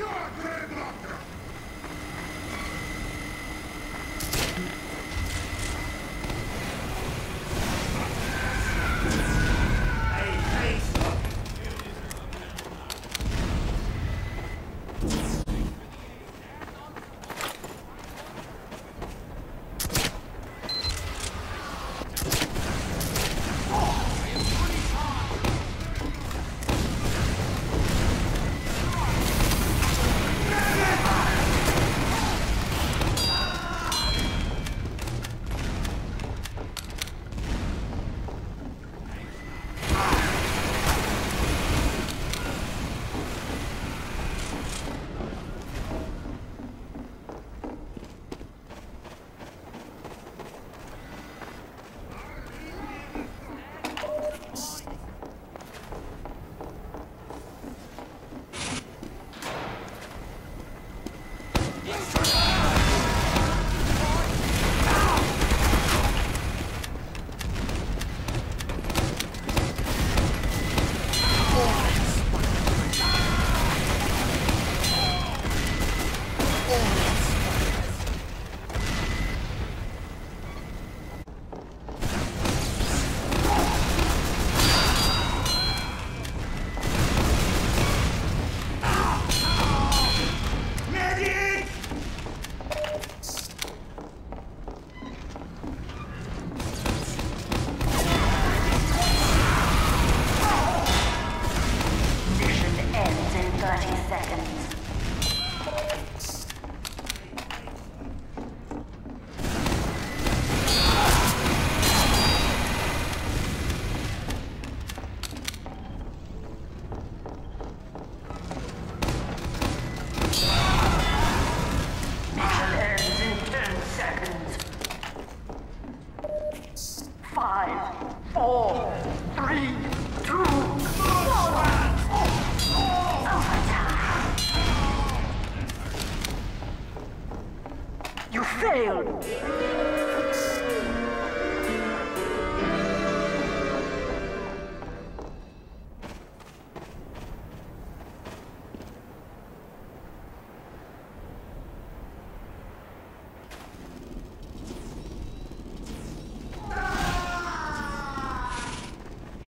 Mission seconds. Failed.